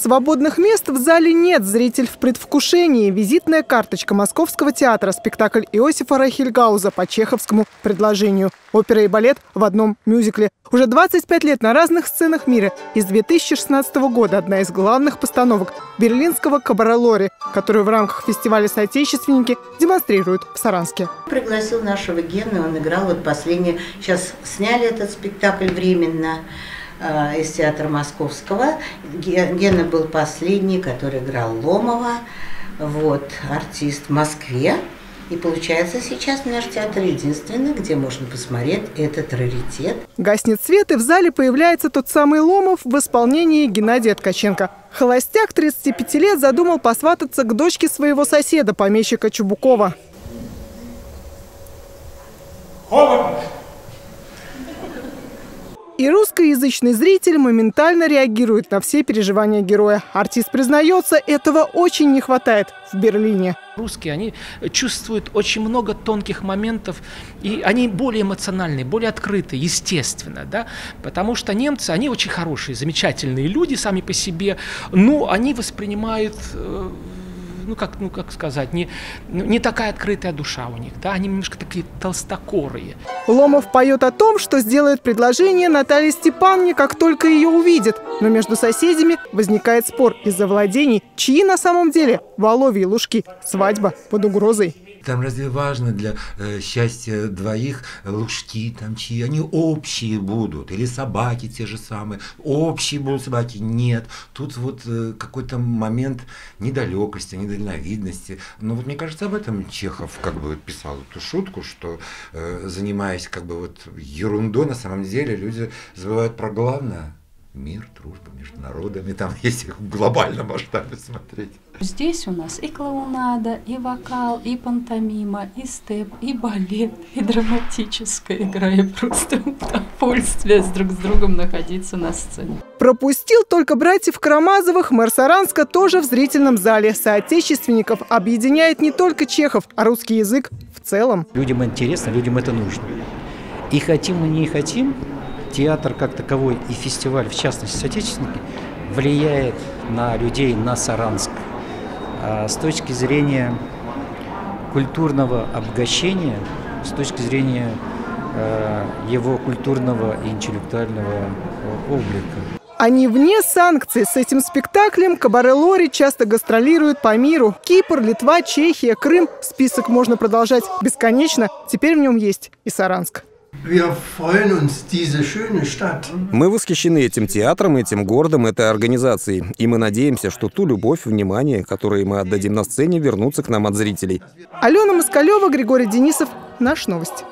Свободных мест в зале нет, зритель в предвкушении. Визитная карточка Московского театра, спектакль Иосифа Рахильгауза по чеховскому предложению. Опера и балет в одном мюзикле. Уже 25 лет на разных сценах мира. И с 2016 года одна из главных постановок берлинского кабарелори, которую в рамках фестиваля «Соотечественники» демонстрируют в Саранске. Пригласил нашего Гена, он играл вот последний. Сейчас сняли этот спектакль временно. Э, из театра Московского. Гена был последний, который играл Ломова, вот, артист в Москве. И получается, сейчас наш театр единственный, где можно посмотреть этот раритет. Гаснет свет, и в зале появляется тот самый Ломов в исполнении Геннадия Ткаченко. Холостяк 35 лет задумал посвататься к дочке своего соседа, помещика Чубукова. Холодно! И русскоязычный зритель моментально реагирует на все переживания героя. Артист признается, этого очень не хватает в Берлине. Русские, они чувствуют очень много тонких моментов, и они более эмоциональные, более открытые, естественно, да, потому что немцы, они очень хорошие, замечательные люди сами по себе, но они воспринимают э, ну как, ну как сказать, не, ну, не такая открытая душа у них, да, они немножко такие толстокорые. Ломов поет о том, что сделает предложение Наталье Степановне, как только ее увидит. Но между соседями возникает спор из-за владений, чьи на самом деле Воловьи Лужки. Свадьба под угрозой. Там разве важно для э, счастья двоих лужки там чьи? Они общие будут. Или собаки те же самые. Общие будут собаки. Нет. Тут вот э, какой-то момент недалекости, недальновидности. Но вот мне кажется, об этом Чехов как бы писал эту шутку, что э, занимаясь как бы вот ерундой, на самом деле люди забывают про главное мир, дружба между народами, там если в глобальном масштабе смотреть. Здесь у нас и клоунада, и вокал, и пантомима, и степ, и балет, и драматическая игра. И просто удовольствие с друг с другом находиться на сцене. Пропустил только братьев Карамазовых. Мэр Саранска тоже в зрительном зале. Соотечественников объединяет не только Чехов, а русский язык в целом. Людям интересно, людям это нужно. И хотим мы не хотим, театр как таковой и фестиваль, в частности, «Соотечественники», влияет на людей, на Саранск. А с точки зрения культурного обогащения, с точки зрения э, его культурного и интеллектуального э, облика. Они вне санкций. С этим спектаклем Кабаре Лори часто гастролируют по миру. Кипр, Литва, Чехия, Крым. Список можно продолжать бесконечно. Теперь в нем есть и Саранск. Мы восхищены этим театром, этим городом, этой организацией. И мы надеемся, что ту любовь, внимание, которые мы отдадим на сцене, вернутся к нам от зрителей. Алена Москалева, Григорий Денисов. Наш новость.